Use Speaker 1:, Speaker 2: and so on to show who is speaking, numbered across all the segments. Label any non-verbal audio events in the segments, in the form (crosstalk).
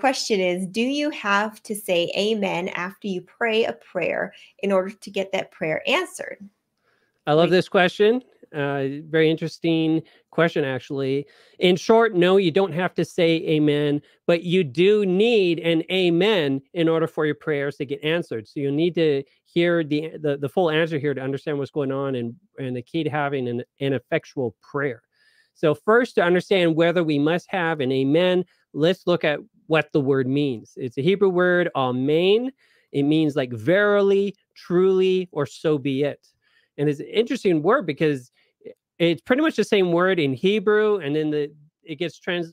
Speaker 1: question is Do you have to say amen after you pray a prayer in order to get that prayer answered?
Speaker 2: I love this question. Uh, very interesting question, actually. In short, no, you don't have to say amen, but you do need an amen in order for your prayers to get answered. So you need to hear the, the, the full answer here to understand what's going on and, and the key to having an, an effectual prayer. So, first, to understand whether we must have an amen, let's look at what the word means. It's a Hebrew word, amen. It means like verily, truly, or so be it. And it's an interesting word because it's pretty much the same word in Hebrew, and then the it gets trans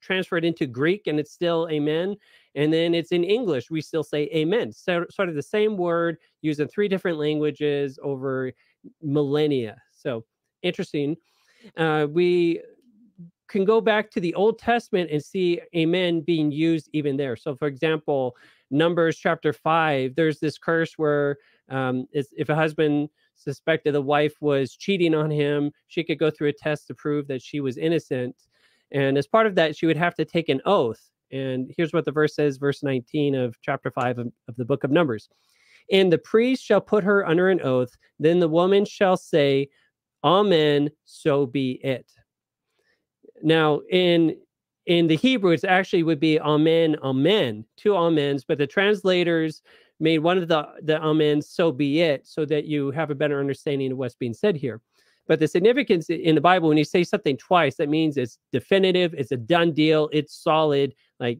Speaker 2: transferred into Greek, and it's still amen. And then it's in English, we still say amen. So sort of the same word used in three different languages over millennia. So interesting. Uh, we can go back to the Old Testament and see amen being used even there. So, for example, Numbers chapter five, there's this curse where um, if a husband suspected the wife was cheating on him, she could go through a test to prove that she was innocent. And as part of that, she would have to take an oath. And here's what the verse says, verse 19 of chapter 5 of, of the book of Numbers. And the priest shall put her under an oath, then the woman shall say, Amen, so be it. Now, in in the Hebrew, it actually would be Amen, Amen, two Amens, but the translators made one of the the Amens, so be it, so that you have a better understanding of what's being said here. But the significance in the Bible, when you say something twice, that means it's definitive, it's a done deal, it's solid. Like,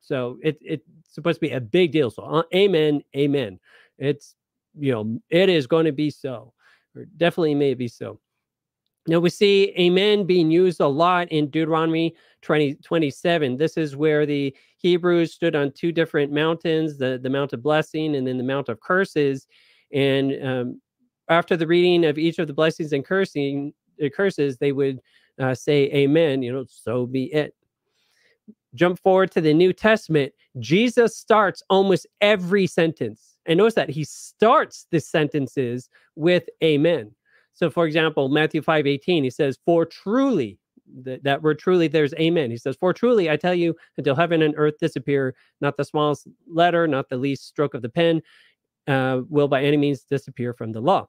Speaker 2: so it, it's supposed to be a big deal. So, uh, amen, amen. It's, you know, it is going to be so, or definitely may be so. Now we see amen being used a lot in Deuteronomy 20, 27. This is where the Hebrews stood on two different mountains, the, the Mount of Blessing and then the Mount of Curses. And um, after the reading of each of the blessings and cursing, uh, curses, they would uh, say amen, you know, so be it. Jump forward to the New Testament. Jesus starts almost every sentence. And notice that he starts the sentences with amen. So, for example, Matthew 5 18, he says, For truly, that, that word truly, there's amen. He says, For truly, I tell you, until heaven and earth disappear, not the smallest letter, not the least stroke of the pen, uh, will by any means disappear from the law.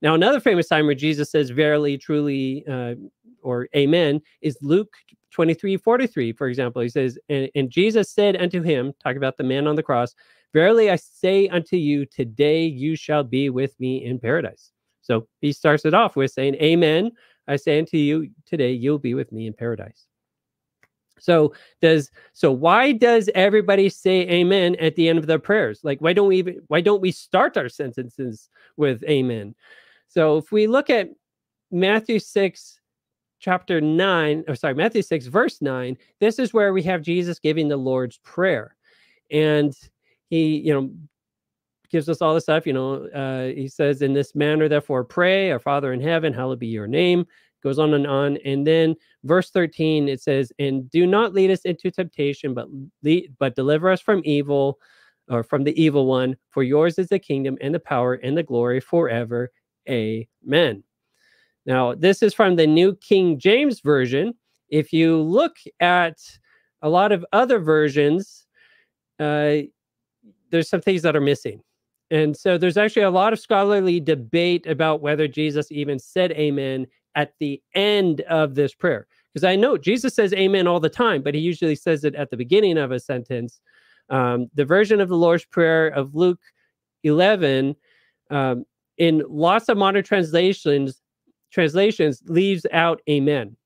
Speaker 2: Now, another famous time where Jesus says, Verily, truly, uh, or amen, is Luke 23 43, for example. He says, and, and Jesus said unto him, talk about the man on the cross, Verily I say unto you, today you shall be with me in paradise. So he starts it off with saying, Amen. I say unto you today, you'll be with me in paradise. So does so why does everybody say amen at the end of their prayers? Like why don't we even why don't we start our sentences with amen? So if we look at Matthew 6 chapter 9 or sorry Matthew 6 verse 9, this is where we have Jesus giving the Lord's prayer. And he, you know, gives us all the stuff. You know, uh, he says, "In this manner, therefore, pray, our Father in heaven, hallowed be your name." Goes on and on, and then verse thirteen it says, "And do not lead us into temptation, but lead, but deliver us from evil." Or from the evil one, for yours is the kingdom and the power and the glory forever. Amen. Now, this is from the New King James Version. If you look at a lot of other versions, uh, there's some things that are missing. And so there's actually a lot of scholarly debate about whether Jesus even said amen at the end of this prayer. Because I know Jesus says amen all the time, but he usually says it at the beginning of a sentence. Um, the version of the Lord's Prayer of Luke 11, um, in lots of modern translations, translations leaves out amen.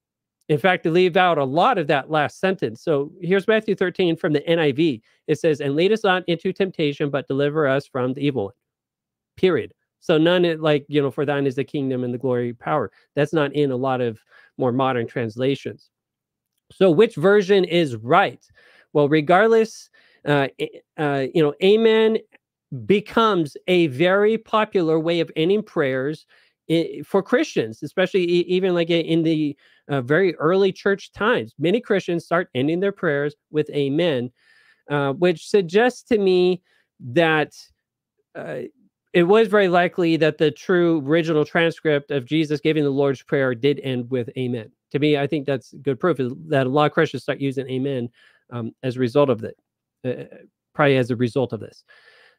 Speaker 2: In fact, they leave out a lot of that last sentence. So here's Matthew 13 from the NIV. It says, And lead us not into temptation, but deliver us from the evil one. Period. So none like, you know, for thine is the kingdom and the glory power. That's not in a lot of more modern translations. So which version is right? Well, regardless, uh, uh, you know, amen becomes a very popular way of ending prayers for Christians, especially even like in the uh, very early church times. Many Christians start ending their prayers with amen, uh, which suggests to me that uh, it was very likely that the true original transcript of Jesus giving the Lord's Prayer did end with amen. To me, I think that's good proof that a lot of Christians start using amen um, as a result of that. Uh, probably as a result of this.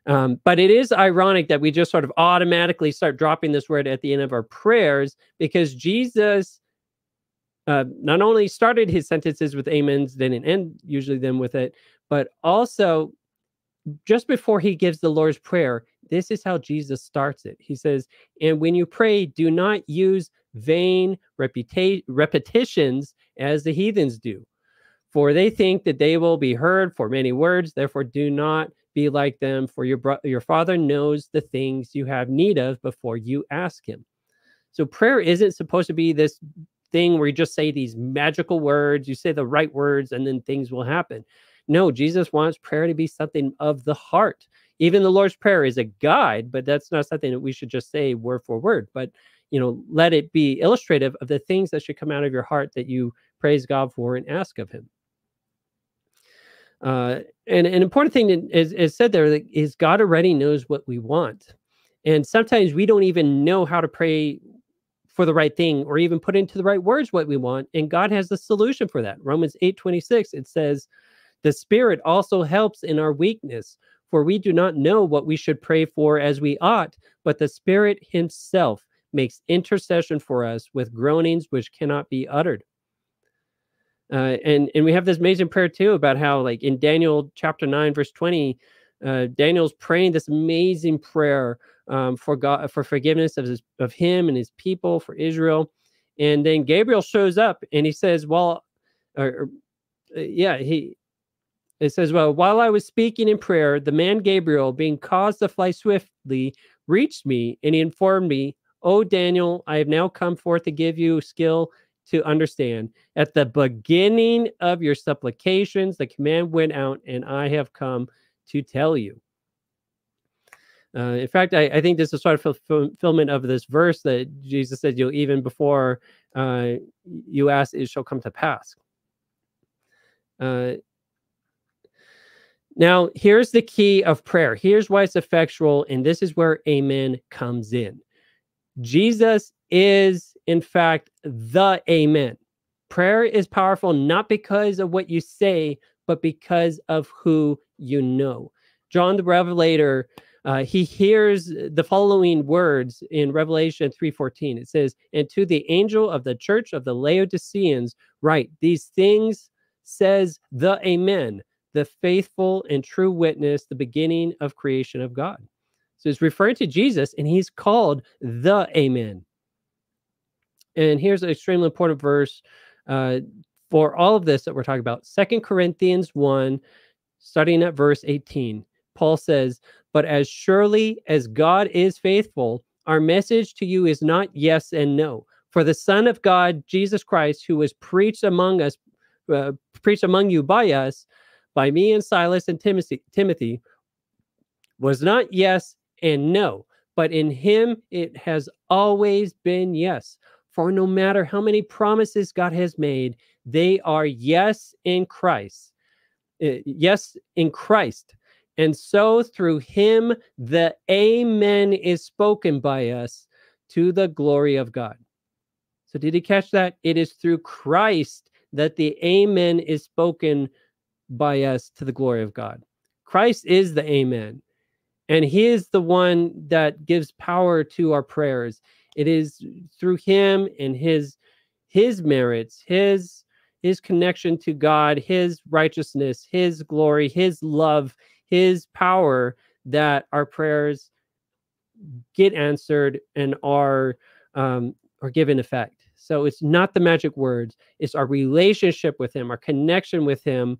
Speaker 2: Um, but it is ironic that we just sort of automatically start dropping this word at the end of our prayers because Jesus uh, not only started his sentences with amens, didn't end usually them with it, but also just before he gives the Lord's Prayer, this is how Jesus starts it. He says, And when you pray, do not use vain reputa- repetitions as the heathens do, for they think that they will be heard for many words. Therefore, do not be like them, for your, bro- your Father knows the things you have need of before you ask Him. So, prayer isn't supposed to be this thing where you just say these magical words, you say the right words, and then things will happen. No, Jesus wants prayer to be something of the heart. Even the Lord's Prayer is a guide, but that's not something that we should just say word for word. But you know, let it be illustrative of the things that should come out of your heart that you praise God for and ask of Him. Uh, and an important thing is, is said there is God already knows what we want. And sometimes we don't even know how to pray for the right thing or even put into the right words what we want. And God has the solution for that. Romans 8 26, it says, the Spirit also helps in our weakness, for we do not know what we should pray for as we ought, but the Spirit Himself makes intercession for us with groanings which cannot be uttered. Uh, and and we have this amazing prayer too about how like in Daniel chapter nine verse twenty, uh, Daniel's praying this amazing prayer um, for God for forgiveness of his of him and his people for Israel, and then Gabriel shows up and he says, "Well, or, uh, yeah, he it says, Well, while I was speaking in prayer, the man Gabriel, being caused to fly swiftly, reached me and he informed me, Oh, Daniel, I have now come forth to give you skill to understand. At the beginning of your supplications, the command went out, and I have come to tell you. Uh, in fact, I, I, think this is sort of fulfillment of this verse that Jesus said, "You'll even before uh, you ask, it shall come to pass." Uh, now, here's the key of prayer. Here's why it's effectual, and this is where amen comes in. Jesus is, in fact, the amen. Prayer is powerful not because of what you say, but because of who you know. John the Revelator, uh, he hears the following words in Revelation 3:14. It says, "And to the angel of the church of the Laodiceans write, these things says the Amen, the faithful and true witness, the beginning of creation of God. So it's referring to Jesus, and he's called the Amen. And here's an extremely important verse uh, for all of this that we're talking about. Second Corinthians 1, starting at verse 18. Paul says, But as surely as God is faithful, our message to you is not yes and no. For the Son of God, Jesus Christ, who was preached among us, uh, preached among you by us, by me and Silas and Timothy, Timothy was not yes and no, but in him it has always been yes. For no matter how many promises God has made, they are yes in Christ. Yes in Christ. And so through him, the Amen is spoken by us to the glory of God. So, did you catch that? It is through Christ that the Amen is spoken by us to the glory of God. Christ is the Amen. And He is the one that gives power to our prayers. It is through Him and His His merits, His His connection to God, His righteousness, His glory, His love, His power that our prayers get answered and are um, are given effect. So it's not the magic words; it's our relationship with Him, our connection with Him,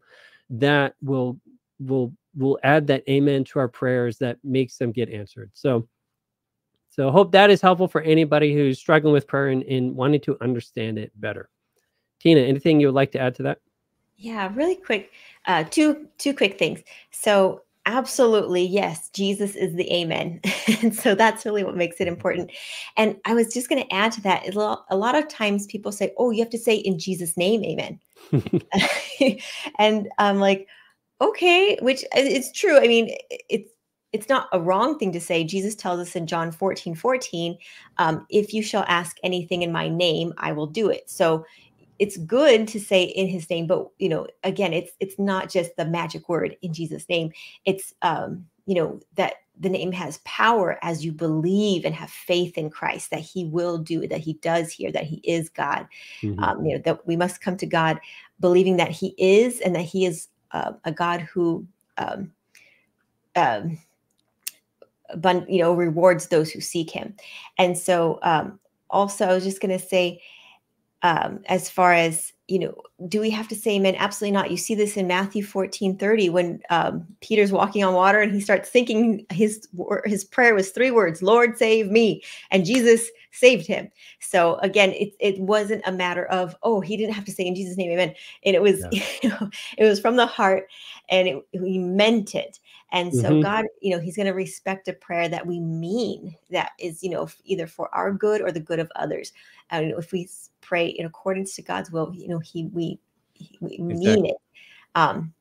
Speaker 2: that will will will add that amen to our prayers that makes them get answered. So so hope that is helpful for anybody who's struggling with prayer and, and wanting to understand it better. Tina, anything you would like to add to that?
Speaker 1: Yeah, really quick. Uh, two two quick things. So absolutely, yes, Jesus is the Amen, (laughs) and so that's really what makes it important. And I was just going to add to that. A lot of times, people say, "Oh, you have to say in Jesus' name, Amen," (laughs) and I'm like, okay, which uh, it's true. I mean, it's it's not a wrong thing to say. Jesus tells us in John 14, 14, um, if you shall ask anything in my name, I will do it. So it's good to say in his name but you know again it's it's not just the magic word in jesus name. It's um you know that the name has power as you believe and have faith in christ that he will do that he does here that he is god. Mm-hmm. um, you know that we must come to god believing that he is and that he is uh, a god who um, um, you know rewards those who seek him. And so um, also i was just going to say um, as far as you know do we have to say amen? Absolutely not. You see this in matthew 14 30 when um, peter's walking on water and he starts thinking his his prayer was three words lord save me and jesus saved him. So again it, it wasn't a matter of oh he didn't have to say in jesus name amen. And it was yeah. (laughs) you know it was from the heart and it, he meant it. And so mm-hmm. god you know he's going to respect a prayer that we mean that is you know either for our good or the good of others. And if we pray in accordance to god's will you know he we, we exactly. mean it um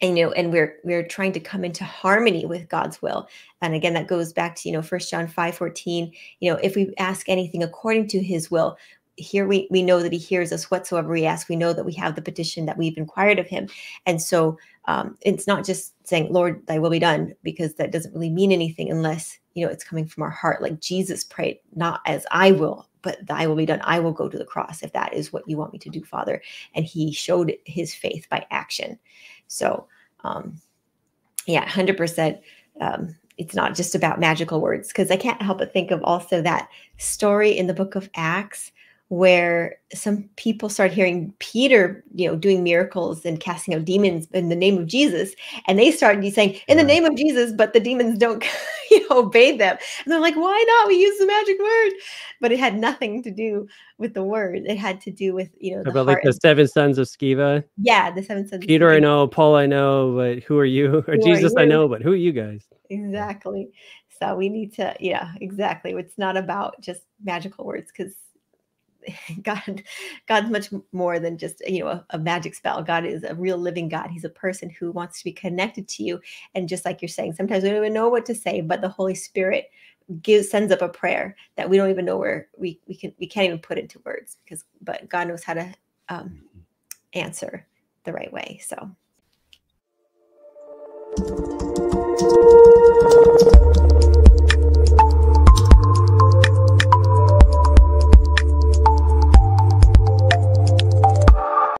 Speaker 1: and you know and we're we're trying to come into harmony with god's will and again that goes back to you know first john 5 14 you know if we ask anything according to his will here we we know that he hears us whatsoever we ask. We know that we have the petition that we've inquired of him. And so um, it's not just saying lord thy will be done because that doesn't really mean anything unless you know it's coming from our heart. Like jesus prayed not as i will but thy will be done. I will go to the cross if that is what you want me to do father. And he showed his faith by action. So um yeah 100% um it's not just about magical words because i can't help but think of also that story in the book of acts where some people start hearing Peter, you know, doing miracles and casting out demons in the name of Jesus, and they start saying, "In the name of Jesus," but the demons don't, (laughs) you know, obey them. And they're like, "Why not? We use the magic word," but it had nothing to do with the word. It had to do with you know,
Speaker 2: about like the seven sons of Sceva.
Speaker 1: Yeah, the seven sons.
Speaker 2: Peter, I know. Paul, I know. But who are you? (laughs) Or who Jesus, you? I know. But who are you guys?
Speaker 1: Exactly. So we need to, yeah, exactly. It's not about just magical words because (laughs) God, God's much more than just you know a, a, magic spell. God is a real living God. He's a person who wants to be connected to you. And just like you're saying, sometimes we don't even know what to say, but the Holy Spirit gives sends up a prayer that we don't even know where we we can we can't even put into words because but God knows how to um, mm-hmm. answer the right way. So.